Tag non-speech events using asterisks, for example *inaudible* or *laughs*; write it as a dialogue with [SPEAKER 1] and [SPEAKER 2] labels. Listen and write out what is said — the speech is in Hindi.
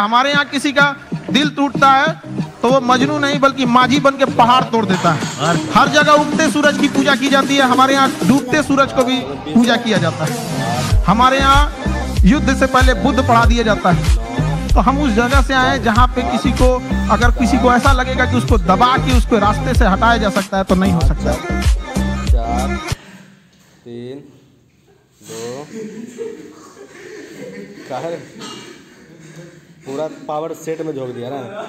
[SPEAKER 1] हमारे यहाँ किसी का दिल टूटता है तो वो मजनू नहीं बल्कि माझी बन के पहाड़ तोड़ देता है। हर जगह उगते सूरज की पूजा की जाती है हमारे यहाँ डूबते सूरज को भी पूजा किया जाता है। हमारे यहाँ युद्ध से पहले बुद्ध पढ़ा दिया जाता है। तो हम उस जगह से आए जहाँ पे किसी को अगर किसी को ऐसा लगेगा कि उसको दबा के उसको रास्ते से हटाया जा सकता है तो नहीं हो सकता। है
[SPEAKER 2] चार तीन दो *laughs* का है पूरा पावर सेट में झोंक दिया ना।